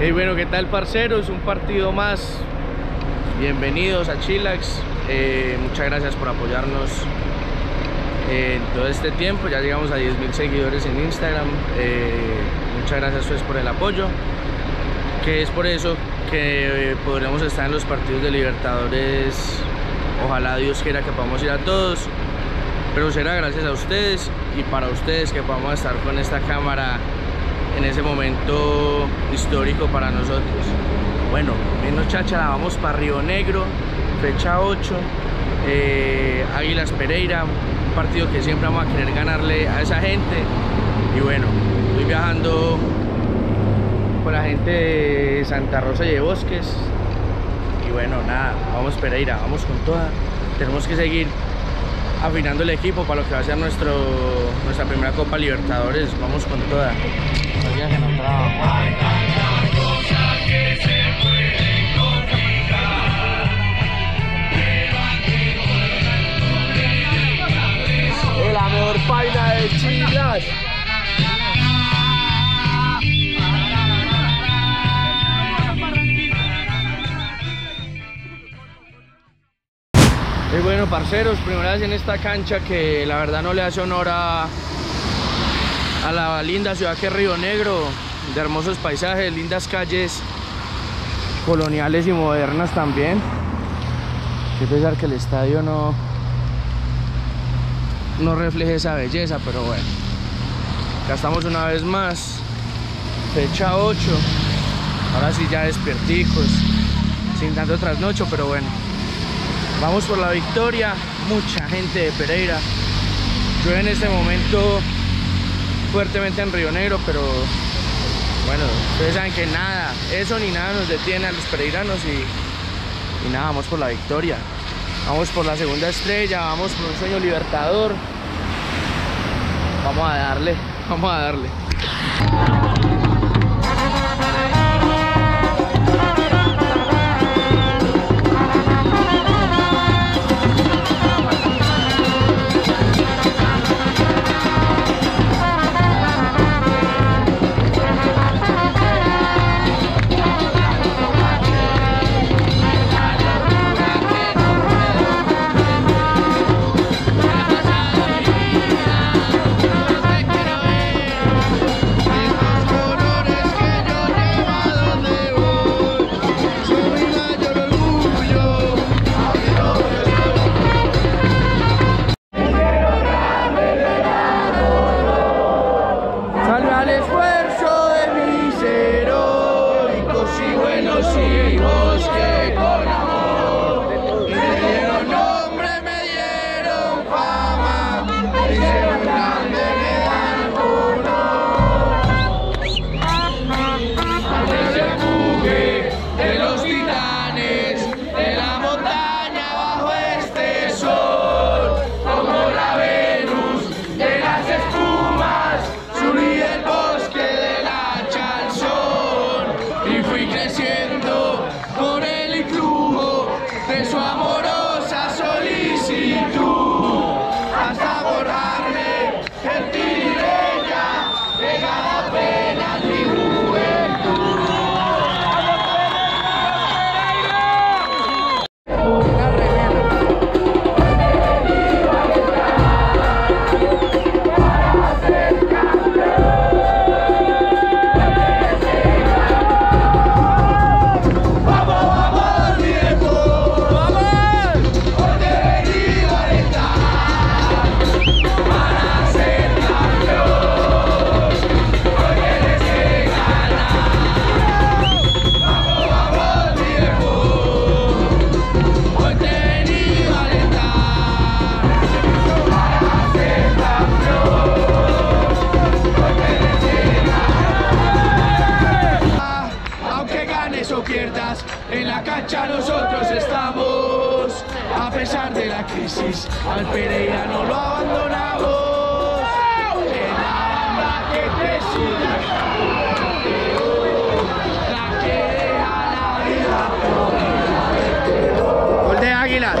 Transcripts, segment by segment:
Hey, bueno, ¿qué tal parceros? Un partido más. Bienvenidos a Chillax. Eh, muchas gracias por apoyarnos en todo este tiempo. Ya llegamos a 10.000 seguidores en Instagram. Eh, muchas gracias pues, por el apoyo. Que es por eso que eh, podremos estar en los partidos de Libertadores. Ojalá Dios quiera que podamos ir a todos. Pero será gracias a ustedes y para ustedes que podamos estar con esta cámara en ese momento histórico para nosotros. Bueno, menos cháchara, vamos para Río Negro, fecha 8, eh, Águilas Pereira, un partido que siempre vamos a querer ganarle a esa gente. Y bueno, estoy viajando con la gente de Santa Rosa y de Bosques. Y bueno, nada, vamos Pereira, vamos con toda. Tenemos que seguir afinando el equipo para lo que va a ser nuestro, nuestra primera Copa Libertadores. Vamos con toda. La mejor página de Chilas. Parceros, primera vez en esta cancha que la verdad no le hace honor a, la linda ciudad que es Río Negro, de hermosos paisajes, lindas calles coloniales y modernas también. Que pesar que el estadio no, no refleje esa belleza, pero bueno. Acá estamos una vez más, fecha 8. Ahora sí ya despierticos, sin tanto trasnocho, pero bueno. Vamos por la victoria, mucha gente de Pereira. Yo en este momento fuertemente en Río Negro, pero bueno, ustedes saben que nada, eso ni nada nos detiene a los pereiranos y, y nada, vamos por la victoria. Vamos por la segunda estrella, vamos por un sueño libertador. Vamos a darle, vamos a darle. En la cancha nosotros estamos. A pesar de la crisis, al Pereira no lo abandonamos. La banda que sigue, la que deja la vida. Gol de Águilas.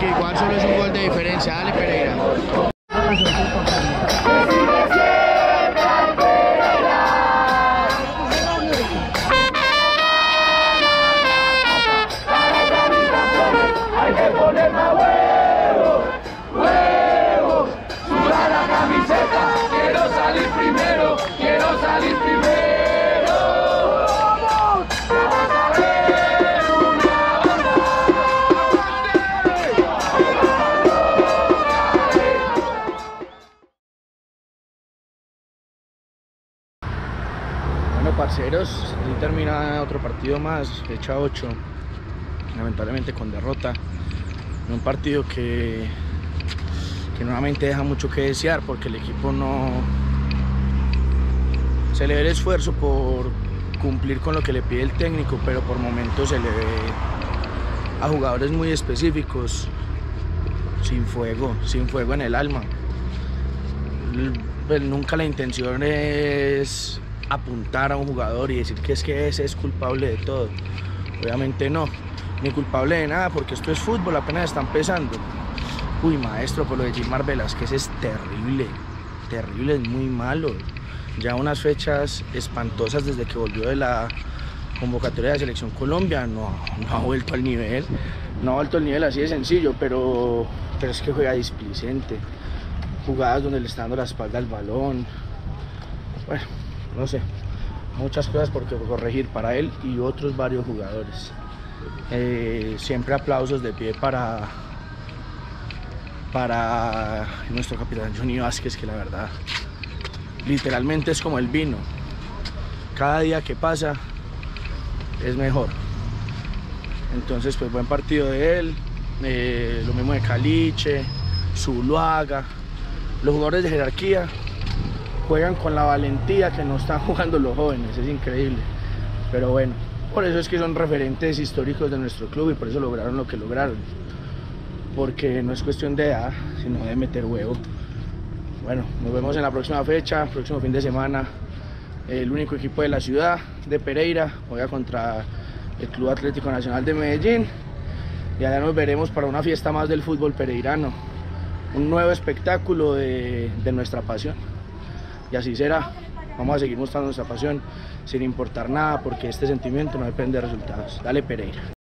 Que igual solo es un gol de diferencia. Dale Pereira. Partido más, fecha 8, lamentablemente con derrota. Un partido que, que nuevamente deja mucho que desear porque el equipo no se le ve el esfuerzo por cumplir con lo que le pide el técnico, pero por momentos se le ve a jugadores muy específicos sin fuego, sin fuego en el alma. Pues nunca la intención es apuntar a un jugador y decir que es que ese es culpable de todo. Obviamente no, ni culpable de nada porque esto es fútbol, apenas está empezando. Uy, maestro, por lo de Gilmar Velázquez es terrible, terrible, es muy malo. Ya unas fechas espantosas desde que volvió de la convocatoria de la Selección Colombia, no, no ha vuelto al nivel, no ha vuelto al nivel así de sencillo, pero, pero es que juega displicente. Jugadas donde le está dando la espalda al balón. Bueno, no sé, muchas cosas por corregir para él y otros varios jugadores. Eh, siempre aplausos de pie para, para nuestro capitán Johnny Vázquez, que la verdad literalmente es como el vino. Cada día que pasa es mejor. Entonces, pues buen partido de él. Eh, lo mismo de Caliche, Zuluaga, los jugadores de jerarquía juegan con la valentía que no están jugando los jóvenes, es increíble. Pero bueno, por eso es que son referentes históricos de nuestro club y por eso lograron lo que lograron. Porque no es cuestión de edad, sino de meter huevo. Bueno, nos vemos en la próxima fecha, próximo fin de semana. El único equipo de la ciudad, de Pereira, juega contra el Club Atlético Nacional de Medellín. Y allá nos veremos para una fiesta más del fútbol pereirano. Un nuevo espectáculo de, de nuestra pasión y así será. Vamos a seguir mostrando nuestra pasión sin importar nada porque este sentimiento no depende de resultados. Dale Pereira.